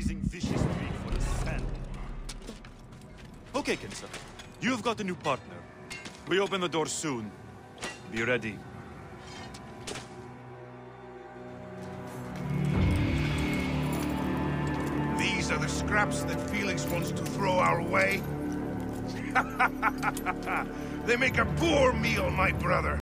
vicious for sand. Okay, Kensa. You've got a new partner. We open the door soon. Be ready. These are the scraps that Felix wants to throw our way? they make a poor meal, my brother.